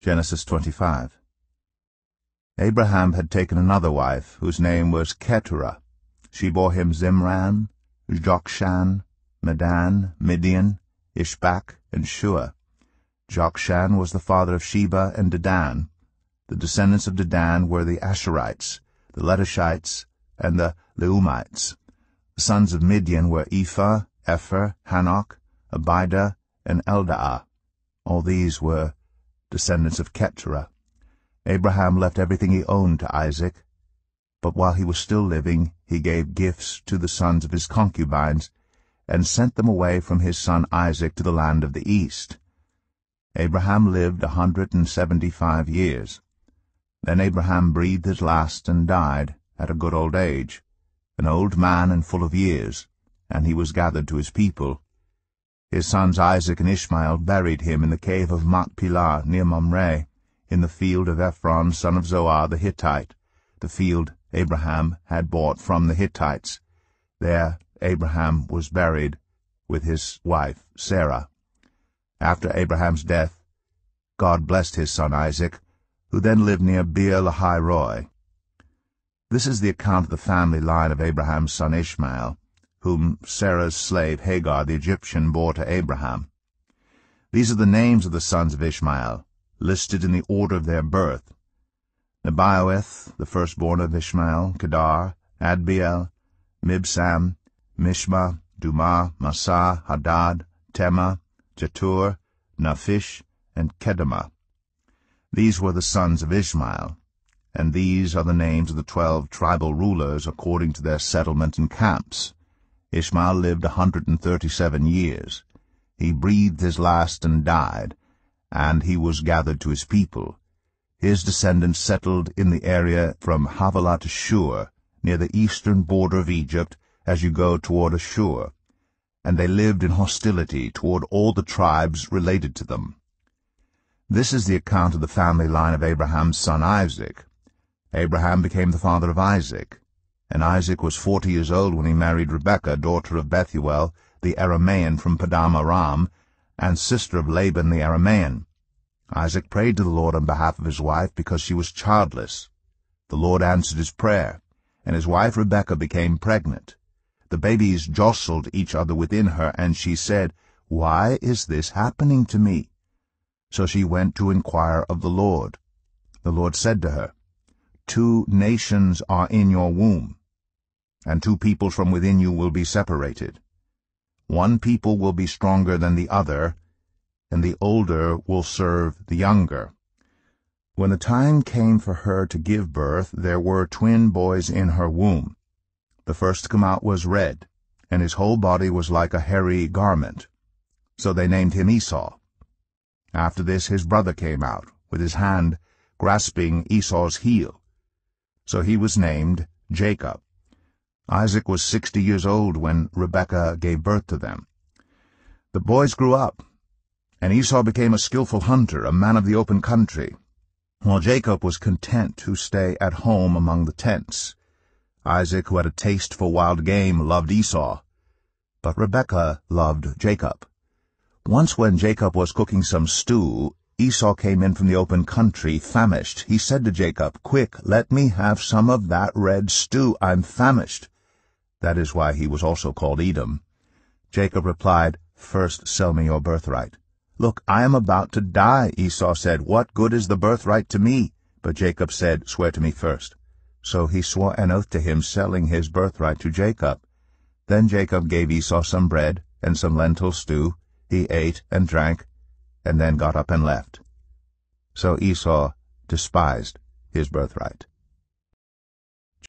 Genesis 25 Abraham had taken another wife, whose name was Keturah. She bore him Zimran, Jokshan, Medan, Midian, Ishbak, and Shua. Jokshan was the father of Sheba and Dedan. The descendants of Dedan were the Ashurites, the Letushites, and the Leumites. The sons of Midian were Ephah, Epher, Hanok, Abida, and Eldaah. All these were descendants of Keturah. Abraham left everything he owned to Isaac, but while he was still living, he gave gifts to the sons of his concubines, and sent them away from his son Isaac to the land of the east. Abraham lived a hundred and seventy-five years. Then Abraham breathed his last and died at a good old age, an old man and full of years, and he was gathered to his people. His sons Isaac and Ishmael buried him in the cave of Machpelah near Mamre, in the field of Ephron son of Zohar the Hittite, the field Abraham had bought from the Hittites. There Abraham was buried with his wife Sarah. After Abraham's death, God blessed his son Isaac, who then lived near Beer Lahai Roi. This is the account of the family line of Abraham's son Ishmael whom Sarah's slave Hagar the Egyptian bore to Abraham. These are the names of the sons of Ishmael, listed in the order of their birth. Nebaioth, the firstborn of Ishmael, Kedar, Adbeel, Mibsam, Mishma, Dumah, Massa, Hadad, Tema, Jetur, Naphish, and Kedemah. These were the sons of Ishmael, and these are the names of the twelve tribal rulers according to their settlement and camps. Ishmael lived a hundred and thirty-seven years. He breathed his last and died, and he was gathered to his people. His descendants settled in the area from Havilah to Shur, near the eastern border of Egypt, as you go toward Ashur, and they lived in hostility toward all the tribes related to them. This is the account of the family line of Abraham's son Isaac. Abraham became the father of Isaac, and Isaac was forty years old when he married Rebekah, daughter of Bethuel, the Aramean from Paddan Aram, and sister of Laban the Aramean. Isaac prayed to the Lord on behalf of his wife because she was childless. The Lord answered his prayer, and his wife Rebekah became pregnant. The babies jostled each other within her, and she said, Why is this happening to me? So she went to inquire of the Lord. The Lord said to her, Two nations are in your womb, and two peoples from within you will be separated. One people will be stronger than the other, and the older will serve the younger. When the time came for her to give birth, there were twin boys in her womb. The first to come out was red, and his whole body was like a hairy garment. So they named him Esau. After this his brother came out, with his hand grasping Esau's heel. So he was named Jacob. Isaac was sixty years old when Rebekah gave birth to them. The boys grew up, and Esau became a skilful hunter, a man of the open country, while Jacob was content to stay at home among the tents. Isaac, who had a taste for wild game, loved Esau, but Rebekah loved Jacob. Once when Jacob was cooking some stew, Esau came in from the open country, famished. He said to Jacob, Quick, let me have some of that red stew. I'm famished. That is why he was also called Edom. Jacob replied, First sell me your birthright. Look, I am about to die, Esau said. What good is the birthright to me? But Jacob said, Swear to me first. So he swore an oath to him, selling his birthright to Jacob. Then Jacob gave Esau some bread and some lentil stew. He ate and drank, and then got up and left. So Esau despised his birthright.